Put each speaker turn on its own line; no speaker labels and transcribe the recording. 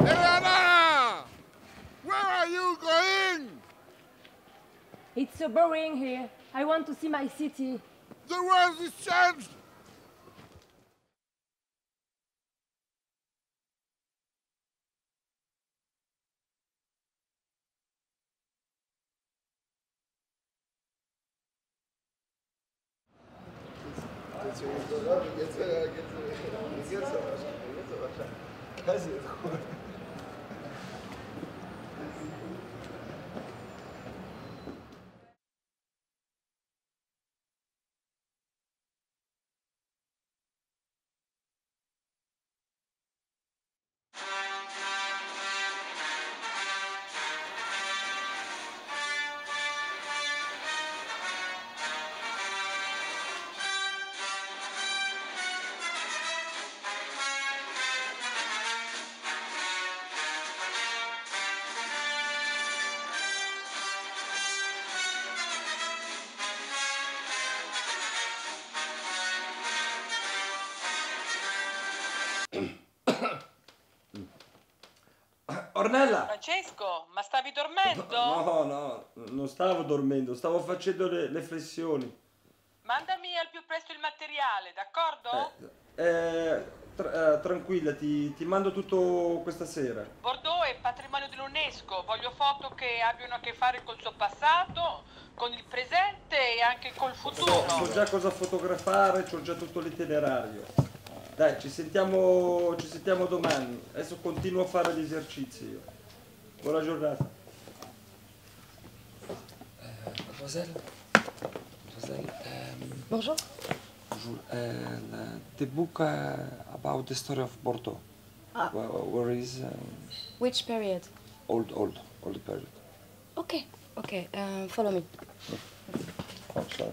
Elena! Where are you going? It's so boring here. I want to see my city.
The world is changed!
Ornella!
Francesco, ma stavi dormendo?
No, no, non stavo dormendo, stavo facendo le, le flessioni.
Mandami al più presto il materiale, d'accordo?
Eh, tra- eh, tranquilla, ti, ti mando tutto questa sera.
Bordeaux è patrimonio dell'UNESCO, voglio foto che abbiano a che fare col suo passato, con il presente e anche col
So,
futuro.
so già cosa fotografare, ho già tutto l'itinerario. Dai, ci sentiamo, ci sentiamo domani. Adesso continuo a fare gli esercizi. io. Buona giornata.
Mademoiselle, mademoiselle, um,
Bonjour.
bonjour. Uh, the book uh, about the story of Bordeaux.
Ah.
Where, where is um,
Which period?
old, old, old period?
Okay, okay, uh, follow me.
Oh, sorry.